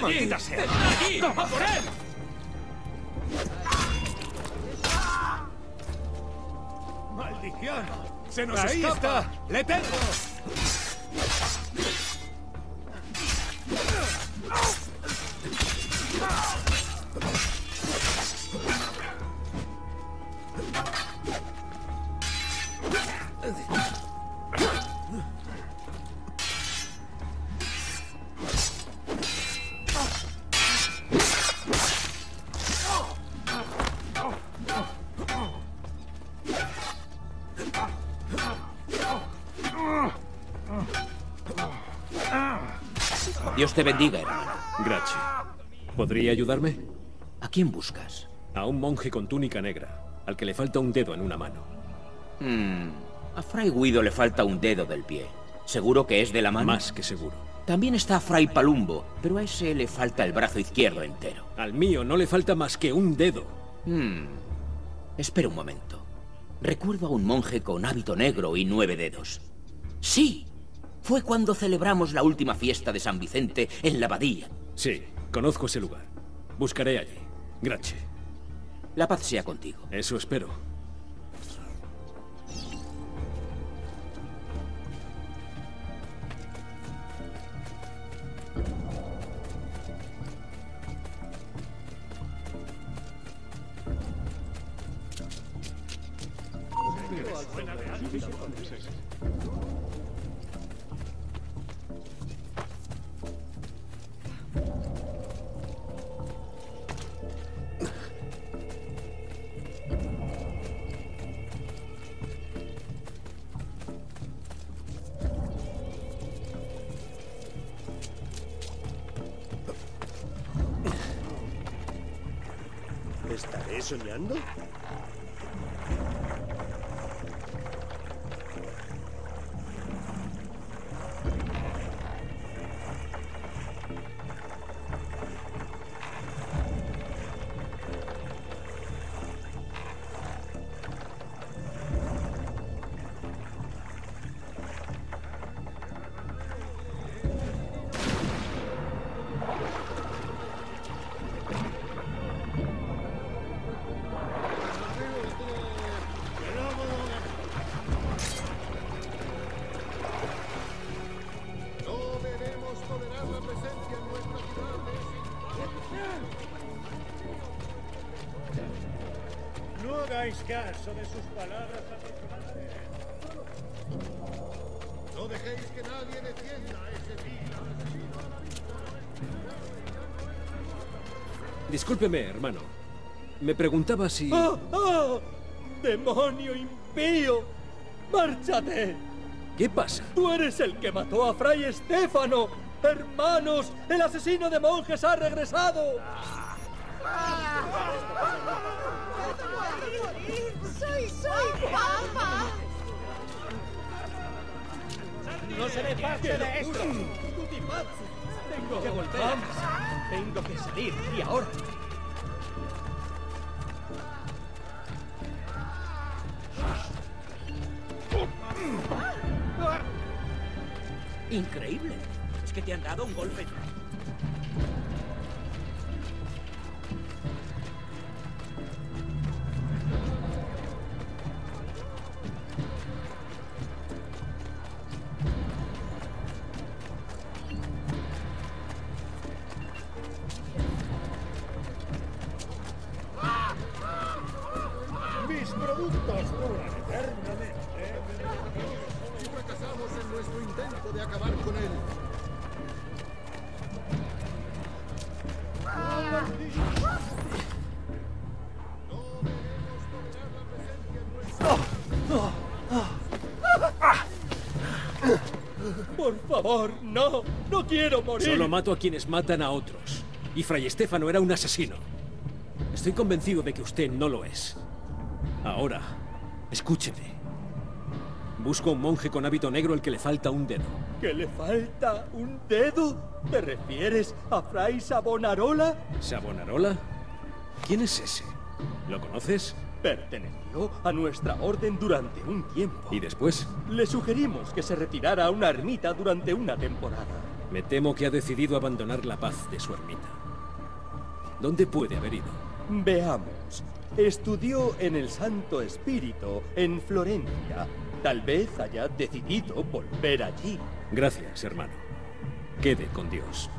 ¡Maldita sea! ¡Aquí! ¡A por él! ¡Maldición! ¡Se nos ¡Ahí escapa! está! ¡Le tengo! Dios te bendiga, hermano. Grachi. ¿Podría ayudarme? ¿A quién buscas? A un monje con túnica negra, al que le falta un dedo en una mano. Hmm, A Fray Guido le falta un dedo del pie. ¿Seguro que es de la mano? Más que seguro. También está Fray Palumbo, pero a ese le falta el brazo izquierdo entero. Al mío no le falta más que un dedo. Hmm. Espera un momento. Recuerdo a un monje con hábito negro y nueve dedos. ¡Sí! Fue cuando celebramos la última fiesta de San Vicente en la abadía. Sí, conozco ese lugar. Buscaré allí. Grachi. La paz sea contigo. Eso espero. ¿Estaré soñando? No hagáis caso de sus palabras arrogantesas. No dejéis que nadie defienda a ese vista. Discúlpeme, hermano. Me preguntaba si... ¡Ah! ¡Ah! ¡Demonio impío! ¡Márchate! ¿Qué pasa? ¡Tú eres el que mató a Fray Estéfano! ¡Hermanos! ¡El asesino de monjes ha regresado! ¡Soy, soy papa! ¡No seré parte de esto! ¡Tengo que volver! ¡Tengo que salir! ¡Y ahora! Increíble. Que te han dado un golpe. Fracasamos en nuestro intento de acabar con él. Favor, no. No quiero morir. Solo mato a quienes matan a otros. Y Fray Estéfano era un asesino. Estoy convencido de que usted no lo es. Ahora, escúcheme. Busco a un monje con hábito negro al que le falta un dedo. ¿Que le falta un dedo? ¿Te refieres a Fray Savonarola? ¿Savonarola? ¿Quién es ese? ¿Lo conoces? Perteneció a nuestra orden durante un tiempo. ¿Y después? Le sugerimos que se retirara a una ermita durante una temporada. Me temo que ha decidido abandonar la paz de su ermita. ¿Dónde puede haber ido? Veamos. Estudió en el Santo Espíritu en Florencia. Tal vez haya decidido volver allí. Gracias, hermano. Quede con Dios.